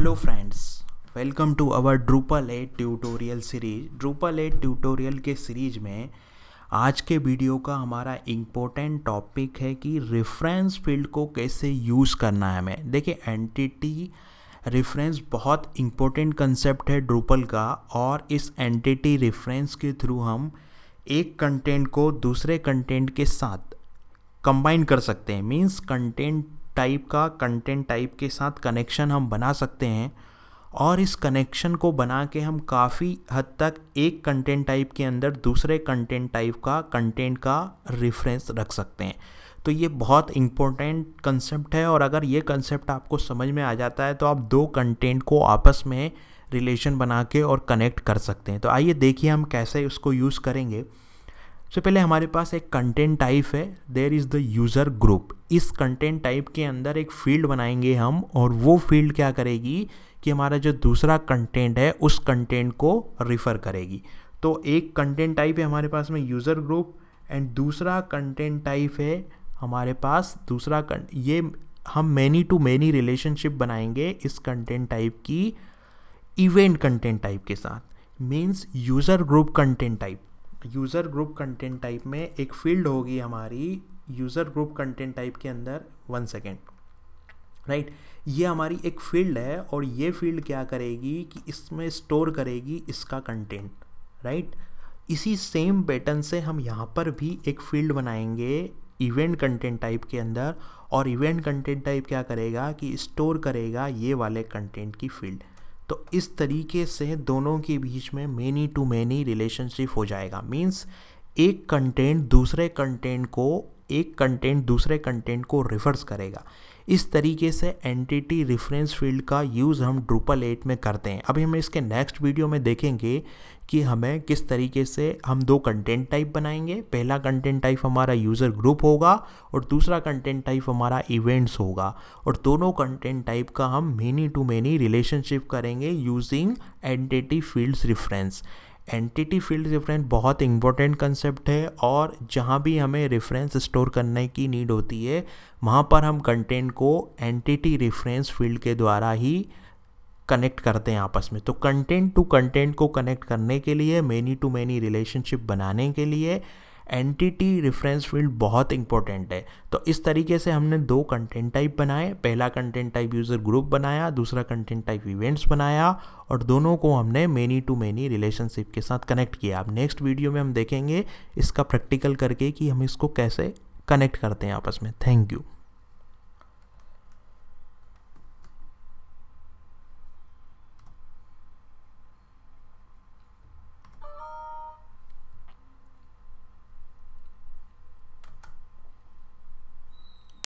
Hello friends welcome to our Drupal eight tutorial series Drupal eight tutorial के series में आज के video का हमारा इम्पोर्टेंट टॉपिक है कि रेफरेंस फ़ील्ड को कैसे यूज़ करना है हमें। देखिए एंटिटी रेफरेंस बहुत इम्पोर्टेंट कंसेप्ट है ड्रूपल का और इस एंटिटी रेफरेंस के थ्रू हम एक कंटेंट को दूसरे कंटेंट के साथ कंबाइन कर सकते हैं। मींस कंटेंट टाइप का कंटेंट टाइप के साथ कनेक्शन हम बना सकते हैं। और इस कनेक्शन को बना के हम काफ़ी हद तक एक कंटेंट टाइप के अंदर दूसरे कंटेंट टाइप का कंटेंट का रेफरेंस रख सकते हैं। तो ये बहुत इम्पोर्टेंट कंसेप्ट है और अगर ये कंसेप्ट आपको समझ में आ जाता है तो आप दो कंटेंट को आपस में रिलेशन बना के और कनेक्ट कर सकते हैं। तो आइए देखिए हम कैसे उसको यूज़ करेंगे। सबसे पहले हमारे पास एक कंटेंट टाइप है। There is the user group इस कंटेंट टाइप के अंदर एक फ़ील्ड बनाएँगे हम और वो फ़ील्ड क्या करेगी कि हमारा जो दूसरा कंटेंट है, उस कंटेंट को रिफ़र करेगी। तो एक कंटेंट टाइप है हमारे पास में यूज़र ग्रुप एंड दूसरा कंटेंट टाइप है हमारे पास दूसरा ये हम मैनी टू मैनी रिलेशनशिप बनाएँगे इस कंटेंट टाइप की इवेंट कंटेंट टाइप के साथ। Means user group content type user group content type में एक फ़ील्ड होगी हमारी यूज़र ग्रुप कंटेंट टाइप के अंदर वन सेकेंड राइट ये हमारी एक फ़ील्ड है और ये फ़ील्ड क्या करेगी कि इसमें स्टोर करेगी इसका कंटेंट राइट इसी सेम पैटर्न से हम यहाँ पर भी एक फ़ील्ड बनाएँगे इवेंट कंटेंट टाइप के अंदर और इवेंट कंटेंट टाइप क्या करेगा कि स्टोर करेगा ये वाले कंटेंट की फ़ील्ड तो इस तरीके से दोनों के बीच में मैनी टू मैनी रिलेशनशिप हो जाएगा। मीन्स एक कंटेंट दूसरे कंटेंट को एक कंटेंट दूसरे कंटेंट को रिफर्स करेगा। इस तरीके से एंटिटी रेफरेंस फ़ील्ड का यूज़ हम ड्रूपल एट में करते हैं। अभी हम इसके नेक्स्ट वीडियो में देखेंगे कि हमें किस तरीके से हम दो कंटेंट टाइप बनाएँगे। पहला कंटेंट टाइप हमारा यूज़र ग्रुप होगा और दूसरा कंटेंट टाइप हमारा इवेंट्स होगा। और दोनों कंटेंट टाइप का हम मेनी टू मेनी रिलेशनशिप करेंगे using entity fields reference entity field reference बहुत इंपॉर्टेंट कंसेप्ट है और जहाँ भी हमें रेफरेंस स्टोर करने की नीड होती है, वहाँ पर हम कंटेंट को एंटिटी रेफरेंस फ़ील्ड के द्वारा ही कनेक्ट करते हैं आपस में। तो कंटेंट टू कंटेंट को कनेक्ट करने के लिए मैनी टू मैनी रिलेशनशिप बनाने के लिए एंटिटी रेफरेंस फ़ील्ड बहुत इंपॉर्टेंट है। तो इस तरीके से हमने दो कंटेंट टाइप बनाए। पहला कंटेंट टाइप यूज़र ग्रुप बनाया, दूसरा कंटेंट टाइप इवेंट्स बनाया और दोनों को हमने मेनी टू मेनी रिलेशनशिप के साथ कनेक्ट किया। अब नेक्स्ट वीडियो में हम देखेंगे इसका प्रैक्टिकल करके कि हम इसको कैसे कनेक्ट करते हैं आपस में। Thank you